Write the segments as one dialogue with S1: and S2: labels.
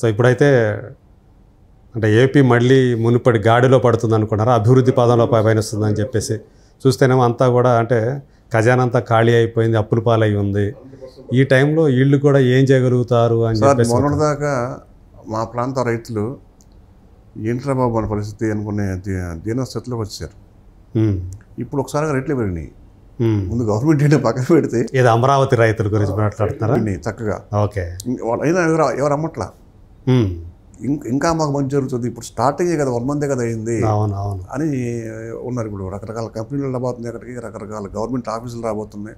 S1: So ఇప్పుడైతే అంటే AP మళ్ళీ మునుపటి గాడిలో పడుతుంది అనుకున్నారా? అభివృద్ధి పదంలో పయనిస్తుంది అని చెప్పేసి. చూస్తేనేమో అంతా కూడా అంటే ఖజానా అంతా ఖాళీ అయిపోయింది అప్పుల పాలై ఉంది. ఈ టైంలో వీళ్ళు కూడా ఏం చేయగలుగుతారు అని చెప్పేసి
S2: మొన్నటిదాకా మా ప్రాంత రైతులు ఏంట్రా బాబు మన పరిస్థితి అనుకునే దీనస్థితిలోకి వచ్చారు. ఇప్పుడు ఒకసారి రేట్లు పెరిగినాయి. ముందు గవర్నమెంట్ ఏంటో పక్కన పెడితే
S1: ఇది అమరావతి రైతుల గురించి మాట్లాడుతున్నారా?
S2: చక్కగా.
S1: ఓకే.
S2: వాళ్ళు అయినా ఎవరు ఎవరు అమ్మట్లా? ఇంకా మాకు మంచి జరుగుతుంది. ఇప్పుడు స్టార్టింగే కదా వన్ మంతే కదా అయింది.
S1: అవును అవును.
S2: అని ఉన్నారు ఇప్పుడు రకరకాల కంపెనీలు రాబోతున్నాయి. అక్కడికి రకరకాల గవర్నమెంట్ ఆఫీసులు రాబోతున్నాయి.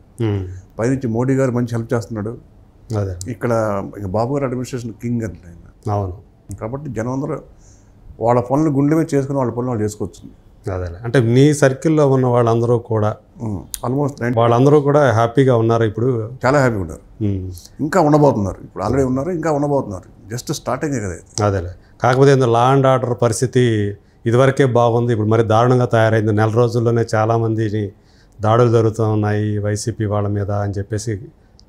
S2: పైనుంచి మోడీ గారు మంచి హెల్ప్ చేస్తున్నాడు.
S1: అదే.
S2: ఇక్కడ ఇక బాబు గారు అడ్మినిస్ట్రేషన్ కింగ్ అంటే ఆయన.
S1: అవును.
S2: కాబట్టి జనం అందరూ వాళ్ళ పనులు గుండె మీద చేసుకుని వాళ్ళ పనులు వాళ్ళు చేసుకోవచ్చు.
S1: అదే అంటే నీ సర్కిల్లో ఉన్న వాళ్ళందరూ కూడా
S2: ఆల్మోస్ట్
S1: వాళ్ళందరూ కూడా హ్యాపీగా ఉన్నారు ఇప్పుడు?
S2: చాలా హ్యాపీగా ఉన్నారు. ఇంకా ఉండబోతున్నారు. ఇప్పుడు ఆల్రెడీ ఉన్నారు ఇంకా ఉండబోతున్నారు. జస్ట్ స్టార్టింగ్ కదా.
S1: అదేలే. కాకపోతే లా అండ్ ఆర్డర్ పరిస్థితి ఇదివరకే బాగుంది. ఇప్పుడు మరి దారుణంగా తయారైంది. నెల రోజుల్లోనే చాలామందిని దాడులు జరుగుతూ ఉన్నాయి వైసీపీ వాళ్ళ మీద అని చెప్పేసి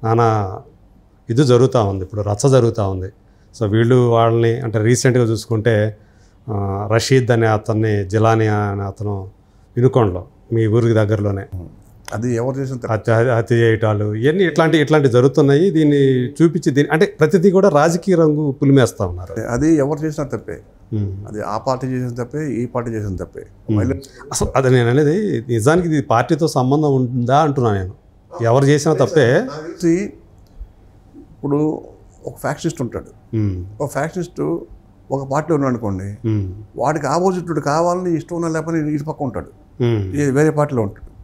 S1: నానా ఇది జరుగుతూ ఉంది. ఇప్పుడు రచ్చ జరుగుతూ ఉంది. సో వీళ్ళు వాళ్ళని అంటే రీసెంట్గా చూసుకుంటే రషీద్ అనే అతన్ని జిలాని అనే అతను వినుకొండలో మీ ఊరికి దగ్గరలోనే.
S2: అది ఎవరు చేసిన?
S1: హత్య హత్య చేయటాలు ఇవన్నీ ఇట్లాంటి ఇట్లాంటి జరుగుతున్నాయి. దీన్ని చూపించి దీన్ని అంటే ప్రతిదీ కూడా రాజకీయ రంగు పులిమేస్తూ ఉన్నారు.
S2: అది ఎవరు చేసిన తప్పే. అది ఆ పార్టీ చేసిన తప్పే ఈ పార్టీ చేసిన తప్పే.
S1: అసలు అది నేను అనేది నిజానికి ఇది పార్టీతో సంబంధం ఉందా అంటున్నా నేను. ఎవరు చేసినా తప్పే.
S2: ఇప్పుడు ఒక ఫ్యాక్షనిస్ట్ ఉంటాడు. ఒక ఫ్యాక్షనిస్ట్ ఒక పార్టీలో ఉన్నాడు అనుకోండి వాడికి ఆపోజిట్ వాడు కావాలని ఇష్టం ఉన్నా లేకపోతే ఇటు పక్క ఉంటాడు. వేరే పార్టీలో ఉంటాడు.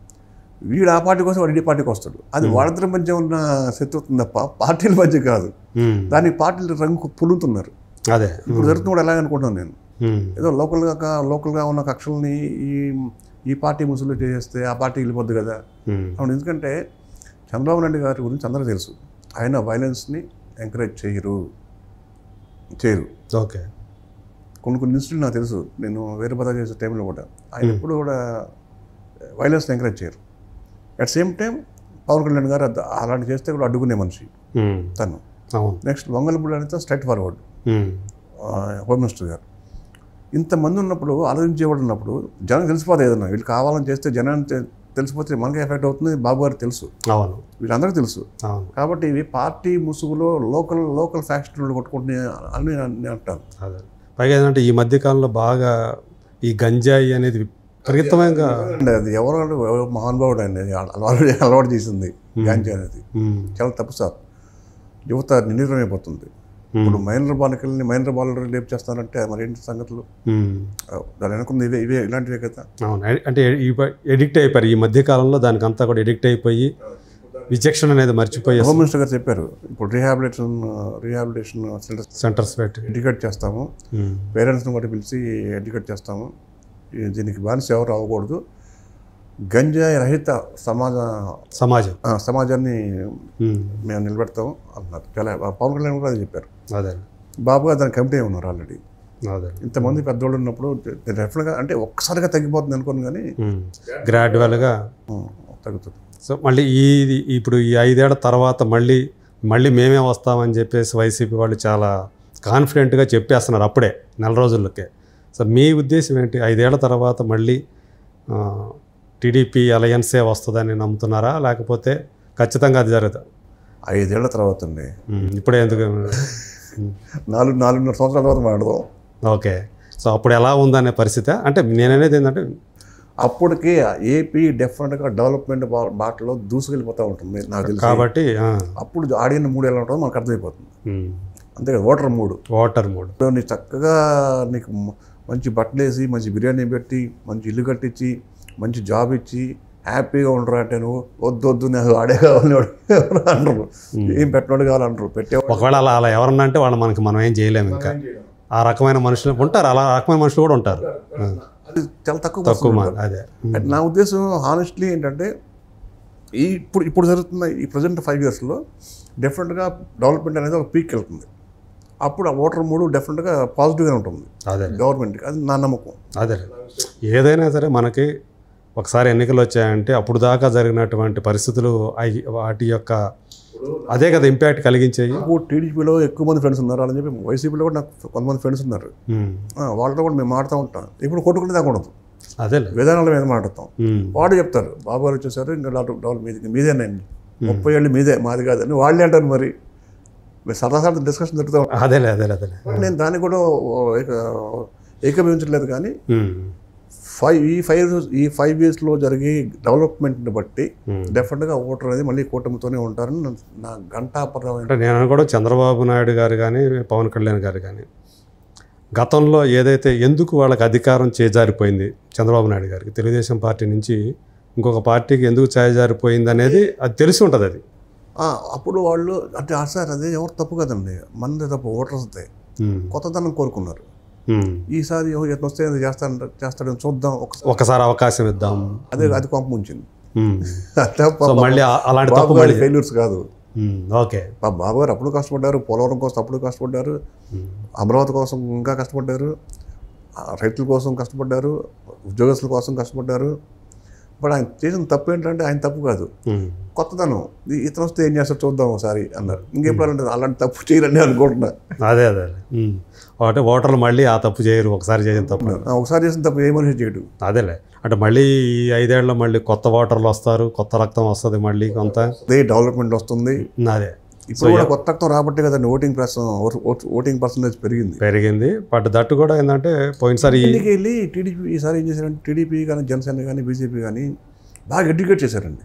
S2: వీడు ఆ పార్టీ కోసం వాడు ఈ పార్టీకి వస్తాడు. అది వాళ్ళిద్దరి మధ్య ఉన్న శత్రుత్వం తప్ప పార్టీల మధ్య కాదు. దానికి పార్టీలు రంగు పులుతున్నారు.
S1: అదే.
S2: ఇప్పుడు జరుగుతుంది కూడా ఎలాగ అనుకుంటున్నాను నేను. ఏదో లోకల్గా లోకల్గా ఉన్న కక్షల్ని ఈ ఈ పార్టీ ముసుగులు చేస్తే ఆ పార్టీ వెళ్ళిపోద్ది కదా. అవును ఎందుకంటే చంద్రబాబు నాయుడు గారి గురించి అందరూ తెలుసు. ఆయన వైలెన్స్ని ఎంకరేజ్ చేయరు. చేయరు.
S1: ఓకే.
S2: కొన్ని కొన్ని ఇన్సిడెంట్ నాకు తెలుసు. నేను వేరే పదాలు చేసే టైంలో కూడా. ఆయన ఎప్పుడు కూడా వైలెన్స్ని ఎంకరేజ్ చేయరు. At same time Pawan Kalyan గారు అలాంటి చేస్తే కూడా అడ్డుకునే మనిషి.
S1: ఉమ్,
S2: తను. నెక్స్ట్ వంగలపూడి అనేది స్ట్రైట్ ఫార్వర్డ్ హోమ్ మినిస్టర్ గారు. ఇంతమంది ఉన్నప్పుడు ఆలోచించేవాడు ఉన్నప్పుడు జనం తెలిసిపోతుంది ఏదన్నా. వీళ్ళు కావాలని చేస్తే జనాన్ని తెలిసిపోతే మనకి ఎఫెక్ట్ అవుతుంది. బాబు గారికి తెలుసు.
S1: అవును.
S2: వీళ్ళందరికీ తెలుసు. కాబట్టి ఇవి పార్టీ ముసుగులో లోకల్ లోకల్ ఫ్యాక్షన్ కొట్టుకుంటున్నాయి అని నేను అంటాను.
S1: పైగా ఏంటంటే ఈ మధ్య కాలంలో బాగా ఈ గంజాయి అనేది విపరీతంగా
S2: అది ఎవరు మహానుభావుడు అనేది అలవాటు అలవాటు చేసింది గాంజీ అనేది. చాలా తప్పు సార్. యువత నిర్ణీతం అయిపోతుంది ఇప్పుడు మైనర్ బాలికల్ని మైనర్ బాలికలు రేపు చేస్తారంటే మరి ఏంటి సంగతులు? దాని వెనుకుంది ఇవే ఇవే ఇలాంటివే కదా.
S1: అవును. అంటే ఎడిక్ట్ అయిపోయారు. ఈ మధ్య కాలంలో దానికి అంతా కూడా ఎడిక్ట్ అయిపోయి విచక్షణ అనేది మర్చిపోయి
S2: హోమ్ మినిస్టర్ గారు చెప్పారు ఇప్పుడు రీహాబిలిటేషన్ రీహాబిలిటేషన్ సెంటర్స్
S1: సెంటర్స్ పెట్టి.
S2: ఎడ్యుకేట్ చేస్తాము. పేరెంట్స్ని కూడా పిలిచి ఎడ్యుకేట్ చేస్తాము. దీనికి బానిస ఎవరు అవ్వకూడదు గంజాయి రహిత సమాజ
S1: సమాజం.
S2: సమాజాన్ని
S1: ఉమ్,
S2: మేము నిలబెడతాం అంటున్నారు. చాలా పవన్ కళ్యాణ్ కూడా అది చెప్పారు.
S1: అదే.
S2: బాబు గారు దాని కమిటీ ఉన్నారు ఆల్రెడీ? ఇంతమంది పెద్దోళ్ళు ఉన్నప్పుడు డెఫినెట్గా అంటే ఒక్కసారిగా తగ్గిపోతుంది అనుకోను కానీ
S1: గ్రాడ్యువల్గా
S2: ఉం, తగ్గుతుంది.
S1: సో మళ్ళీ ఈ ఇప్పుడు ఈ ఐదేళ్ళ తర్వాత మళ్ళీ మళ్ళీ మేమే వస్తామని చెప్పేసి వైసీపీ వాళ్ళు చాలా కాన్ఫిడెంట్గా చెప్పేస్తున్నారు అప్పుడే నెల రోజులకే. సో మీ ఉద్దేశం ఏంటి? ఐదేళ్ళ తర్వాత మళ్ళీ టీడీపీ అలయన్సే వస్తుందని నమ్ముతున్నారా? లేకపోతే ఖచ్చితంగా అది జరుగుతుంది
S2: ఐదేళ్ళ తర్వాత అండి.
S1: ఇప్పుడే ఎందుకు?
S2: నాలుగు నాలుగున్నర సంవత్సరాల తర్వాత మాట్లాడదాం.
S1: ఓకే. సో అప్పుడు ఎలా ఉందనే పరిస్థితి? అంటే నేననేది ఏంటంటే
S2: అప్పటికి ఏపీ డెఫినెట్గా డెవలప్మెంట్ బా- బాటలో దూసుకెళ్ళిపోతూ ఉంటుంది. నాకు తెలిసి
S1: కాబట్టి
S2: అప్పుడు ఆడియన్ మూడు ఎలా ఉంటుందో మనకు అర్థమైపోతుంది. అంతే కదా ఓటర్ మూడు.
S1: Water mood.
S2: నీకు చక్కగా నీకు మంచి బట్టలు వేసి మంచి బిర్యానీ పెట్టి మంచి ఇల్లు కట్టించి మంచి జాబ్ ఇచ్చి హ్యాపీగా ఉండరు అంటే నువ్వు? వద్దు వద్దు నాకు ఆడే కావాలని ఎవరు అనరు. ఏం పెట్టినోడు కావాలంటారు పెట్టే
S1: ఒకవేళ అలా అలా ఎవరన్నా అంటే వాళ్ళు మనకి మనం ఏం చేయలేము ఇంకా. ఆ రకమైన మనుషులు ఉంటారు అలా రకమైన మనుషులు కూడా ఉంటారు.
S2: అది చాలా తక్కువ
S1: తక్కువ అదే.
S2: నా ఉద్దేశం హానెస్ట్లీ ఏంటంటే ఈ ఇప్పుడు ఇప్పుడు జరుగుతున్న ఈ ప్రజెంట్ ఫైవ్ ఇయర్స్లో డెఫినెట్గా డెవలప్మెంట్ అనేది ఒక పీక్ వెళ్తుంది. అప్పుడు ఆ ఓటర్ మూడు డెఫినెట్గా పాజిటివ్గా ఉంటుంది.
S1: అదే.
S2: గవర్నమెంట్కి అది నా నమ్మకం.
S1: అదే. ఏదైనా సరే మనకి ఒకసారి ఎన్నికలు వచ్చాయంటే అప్పుడు దాకా జరిగినటువంటి పరిస్థితులు వాటి యొక్క అదే కదా ఇంపాక్ట్ కలిగించేవి.
S2: నాకు టీడీపీలో ఎక్కువ మంది ఫ్రెండ్స్ ఉన్నారు అని చెప్పి వైసీపీలో కూడా నాకు కొంతమంది ఫ్రెండ్స్ ఉన్నారు. వాళ్ళతో కూడా మేము మాడుతూ ఉంటాం. ఇప్పుడు కొట్టుకునే దాకా ఉండదు.
S1: అదేలే.
S2: విధానాల మీద మాట్లాడతాం. వాడు చెప్తారు బాబు గారు వచ్చేసారు ఇంకా డబ్బులు డబ్బులు మీది మీదేనండి ముప్పై ఏళ్ళు మీదే మాది కాదని వాళ్ళే అంటారు మరి. మీరు సరదా సరదా డిస్కషన్ జరుగుతూ ఉంటాం.
S1: అదేలే అదేలే అదేలే.
S2: నేను దాన్ని కూడా ఏకీభవించట్లేదు కానీ. ఫైవ్ ఈ ఫైవ్ ఈ ఫైవ్ ఇయర్స్లో జరిగే డెవలప్మెంట్ని బట్టి
S1: Hmm.
S2: డెఫినెట్గా ఓటర్ అనేది మళ్ళీ కూటమితోనే ఉంటారని నా- నా గంటాపరమైన
S1: అంటే నేను అనుకోవడం చంద్రబాబు నాయుడు గారు కానీ పవన్ కళ్యాణ్ గారు కానీ గతంలో ఏదైతే ఎందుకు వాళ్ళకి అధికారం చేజారిపోయింది చంద్రబాబు నాయుడు గారికి తెలుగుదేశం పార్టీ నుంచి ఇంకొక పార్టీకి ఎందుకు చేజారిపోయింది అనేది అది తెలిసి ఉంటుంది అది
S2: అప్పుడు వాళ్ళు అంటే ఆ సార్ అదే ఎవరు తప్పు కదండి మనదే తప్పు ఓటర్స్దే
S1: ఉమ్.
S2: కొత్తదనం కోరుకున్నారు. ఈసారి ఎవరు వస్తే అది చేస్తాడు చేస్తాడని చూద్దాం. ఒకసారి
S1: అవకాశం ఇద్దాం.
S2: అదే అది పంప ఉంచింది
S1: ఉమ్.
S2: తప్ప
S1: సో మళ్ళీ అలాంటి తప్పు మళ్ళీ
S2: ఫెయిల్యూర్స్ కాదు.
S1: ఓకే
S2: మా బాబు గారు అప్పుడు కష్టపడ్డారు పోలవరం కోసం అప్పుడు కష్టపడ్డారు. అమరావతి కోసం ఇంకా కష్టపడ్డారు రైతుల కోసం కష్టపడ్డారు ఉద్యోగస్తుల కోసం కష్టపడ్డారు. బట్ ఆయన చేసిన తప్పు ఏంటంటే ఆయన తప్పు కాదు. కొత్తదనం. ఇతను వస్తే ఏం చేస్తాడు చూద్దాం ఒకసారి అన్నారు. ఇంకెప్పుడు అలాంటి అలాంటి తప్పు చేయరని అనుకుంటున్నా.
S1: అదే అదే. అంటే ఓటర్లు మళ్ళీ ఆ తప్పు చేయరు ఒకసారి చేసిన తప్పు.
S2: ఒకసారి చేసిన తప్పు ఏ మనిషి చేయడు.
S1: అదేలే. అంటే మళ్ళీ ఈ ఐదేళ్ళలో మళ్ళీ కొత్త ఓటర్లు వస్తారు కొత్త రక్తం వస్తుంది మళ్ళీ కొంత.
S2: అదే డెవలప్మెంట్ వస్తుంది.
S1: అదే.
S2: ఇప్పుడు కూడా కొత్త రక్తం రాబట్టే కదండి ఓటింగ్ ఓటింగ్ పర్సంటేజ్ పెరిగింది.
S1: పెరిగింది. బట్ దట్టు కూడా ఏంటంటే పోయినసారి
S2: ఇంటికి వెళ్ళి టీడీపీ ఈసారి ఏం చేశారంటే టీడీపీ కానీ జనసేన కానీ బీజేపీ కానీ బాగా ఎడ్యుకేట్ చేశారండి.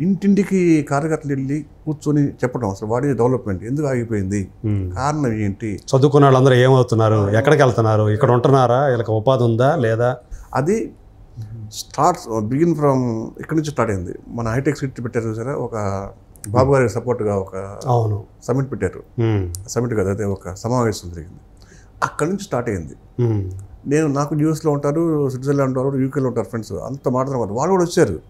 S2: ఇంటింటికి కార్యకర్తలు వెళ్ళి కూర్చొని చెప్పడం అసలు వాడి డెవలప్మెంట్ ఎందుకు ఆగిపోయింది. కారణం ఏంటి?
S1: చదువుకున్న వాళ్ళందరూ ఏమవుతున్నారు? ఎక్కడికి వెళ్తున్నారు? ఇక్కడ ఉంటున్నారా? వీళ్ళకి ఉపాధి ఉందా? లేదా?
S2: అది స్టార్ట్స్ బిగిన్ ఫ్రమ్ ఇక్కడి నుంచి స్టార్ట్ అయింది. మన హైటెక్ సిటీ పెట్టారు చూసారా? ఒక బాబు గారి సపోర్ట్గా ఒక
S1: అవును.
S2: సమిట్ పెట్టారు. సమిట్ కదా అదే ఒక సమావేశం జరిగింది. అక్కడి నుంచి స్టార్ట్ అయింది. నేను నాకు యూఎస్లో ఉంటారు స్విట్జర్లాండ్ ఉంటారు యూకేలో ఉంటారు ఫ్రెండ్స్ అంత మాట్లాడుతున్నారు వాళ్ళు కూడా వచ్చారు.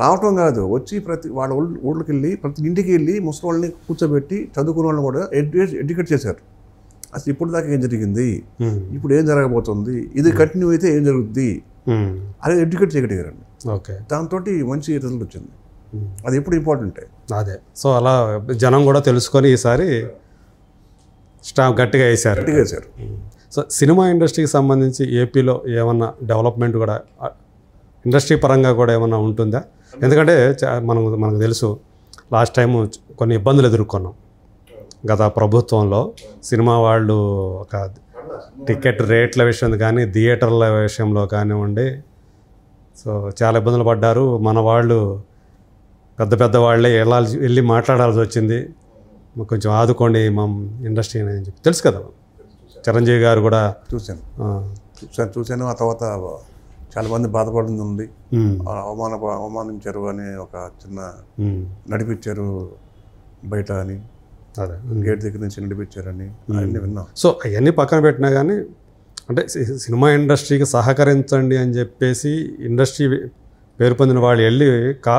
S2: రావటం కాదు. వచ్చి ప్రతి వాళ్ళ ఊళ్ళ ఊళ్ళకి వెళ్ళి ప్రతి ఇంటికి వెళ్ళి ముసలి వాళ్ళని కూర్చోబెట్టి చదువుకున్న వాళ్ళని కూడా ఎడ్యుకేట్ ఎడ్యుకేట్ చేశారు. అసలు ఇప్పుడు దాకా ఏం జరిగింది? ఇప్పుడు ఏం జరగబోతుంది? ఇది కంటిన్యూ అయితే ఏం జరుగుద్ది? అది ఎడ్యుకేట్ చేయగలిగారండి.
S1: ఓకే.
S2: దాంతో మంచి రిజల్ట్ వచ్చింది. అది ఎప్పుడు ఇంపార్టెంటే
S1: అదే. సో అలా జనం కూడా తెలుసుకొని ఈసారి స్టాంప్ గట్టిగా వేశారు
S2: గట్టిగా వేశారు
S1: సో సినిమా ఇండస్ట్రీకి సంబంధించి ఏపీలో ఏమన్నా డెవలప్మెంట్ కూడా ఇండస్ట్రీ పరంగా కూడా ఏమన్నా ఉంటుందా? ఎందుకంటే మనం మనకు తెలుసు లాస్ట్ టైం కొన్ని ఇబ్బందులు ఎదుర్కొన్నాం. గత ప్రభుత్వంలో సినిమా వాళ్ళు ఒక టికెట్ రేట్ల విషయం కానీ థియేటర్ల విషయంలో కానివ్వండి సో చాలా ఇబ్బందులు పడ్డారు. మన వాళ్ళు పెద్ద పెద్ద వాళ్ళే వెళ్ళాల్సి వెళ్ళి మాట్లాడాల్సి వచ్చింది. కొంచెం ఆదుకోండి మా ఇండస్ట్రీ అని చెప్పి. తెలుసు కదా? చిరంజీవి గారు కూడా
S2: చూశాను. చూశాను చూశాను ఆ తర్వాత చాలా మంది బాధపడింది ఉంది. అవమాన అవమానించారు అని ఒక చిన్న నడిపించారు బయట అని. గేట్ దగ్గర నుంచి నడిపించారని. అన్నీ విన్నాం.
S1: సో అవన్నీ పక్కన పెట్టినా కానీ అంటే సినిమా ఇండస్ట్రీకి సహకరించండి అని చెప్పేసి ఇండస్ట్రీ పేరు పొందిన వాళ్ళు వెళ్ళి కా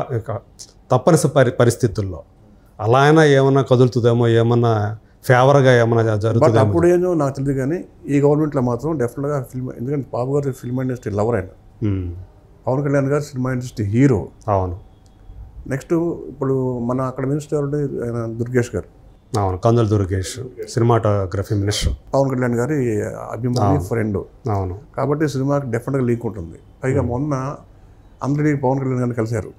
S1: తప్పనిసరి పరి పరిస్థితుల్లో అలా అయినా ఏమన్నా కదులుతుందేమో ఏమన్నా ఫేవర్గా ఏమన్నా
S2: బట్
S1: జరుగుతుందేమో?
S2: అప్పుడు ఏంటో నాకు తెలియదు కానీ ఈ గవర్నమెంట్లో మాత్రం డెఫినెట్గా ఫిల్మ్ ఎందుకంటే బాబు గారు film industry lover
S1: um,
S2: Pawan Kalyan గారు సినిమా ఇండస్ట్రీ హీరో.
S1: అవును.
S2: నెక్స్ట్ ఇప్పుడు మన అక్కడ మినిస్టర్ దుర్గేష్ గారు.
S1: అవును కందుల దుర్గేష్ సినిమాటోగ్రఫీ మినిస్టర్.
S2: పవన్ కళ్యాణ్ గారి అభిమాని ఫ్రెండ్.
S1: అవును.
S2: కాబట్టి సినిమాకి డెఫినెట్గా లీక్ ఉంటుంది. పైగా మొన్న అందరినీ పవన్ కళ్యాణ్ గారిని కలిశారు.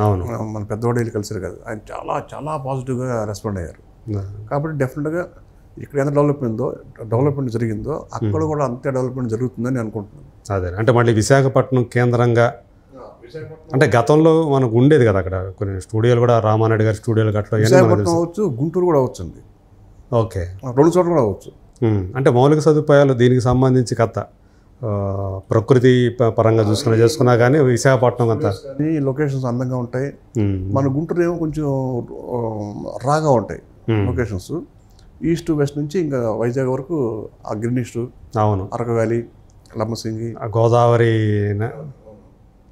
S1: అవును.
S2: మన పెద్దవాడు వెళ్ళి కలిశారు కదా. ఆయన చాలా చాలా పాజిటివ్గా రెస్పాండ్ అయ్యారు. కాబట్టి డెఫినెట్గా ఇక్కడ ఎంత డెవలప్మెంట్ డెవలప్మెంట్ జరిగిందో అక్కడ కూడా అంతే డెవలప్మెంట్ జరుగుతుందని అనుకుంటున్నాను.
S1: అదే అంటే మళ్ళీ విశాఖపట్నం కేంద్రంగా అంటే గతంలో మనకు ఉండేది కదా అక్కడ. కొన్ని స్టూడియోలు కూడా రామారెడ్డి గారి స్టూడియోలు గట్లా
S2: విశాఖపట్నం అవ్వచ్చు గుంటూరు కూడా అవ్వచ్చండి.
S1: ఓకే.
S2: రెండు చోట్ల కూడా అవ్వచ్చు.
S1: ఉమ్, అంటే మౌలిక సదుపాయాలు దీనికి సంబంధించి కథ. ప్రకృతి ప- పరంగా చూసుకున్నా చేసుకున్నా కానీ విశాఖపట్నం అంతా.
S2: ఈ లొకేషన్స్ అందంగా ఉంటాయి. మన గుంటూరు ఏమో కొంచెం రాగా ఉంటాయి లొకేషన్స్. ఈస్ట్ వెస్ట్ నుంచి ఇంకా వైజాగ్ వరకు అగ్రినిస్టు
S1: అవును.
S2: అరకు వ్యాలీ లమ్మసింగి.
S1: గోదావరి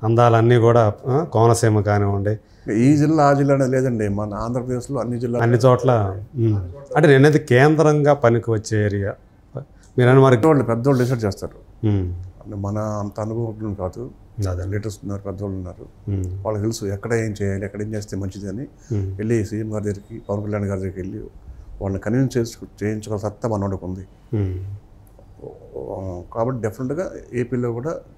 S1: అందాలన్నీ కూడా కోనసీమ కానివ్వండి.
S2: ఈ జిల్లా ఆ జిల్లా అనేది లేదండి. మన ఆంధ్రప్రదేశ్లో అన్ని జిల్లా
S1: అన్ని చోట్ల అంటే నేనైతే కేంద్రంగా పనికి వచ్చే ఏరియా. మీరు అని మరి
S2: వాళ్ళు పెద్దవాళ్ళు డిసైడ్ చేస్తారు. మన అంత అనుభవం కాదు. లీడర్స్ ఉన్నారు పెద్దవాళ్ళు ఉన్నారు. వాళ్ళకి తెలుసు ఎక్కడ ఏం చేయాలి ఎక్కడ ఏం చేస్తే
S1: మంచిదని
S2: వెళ్ళి సీఎం గారి దగ్గరికి పవన్ కళ్యాణ్ గారి దగ్గరికి వెళ్ళి వాళ్ళని కన్విన్స్ చేసు చేయించుకోవాల్సిన సత్తా మనోడికి ఉంది. కాబట్టి డెఫినెట్గా ఏపీలో కూడా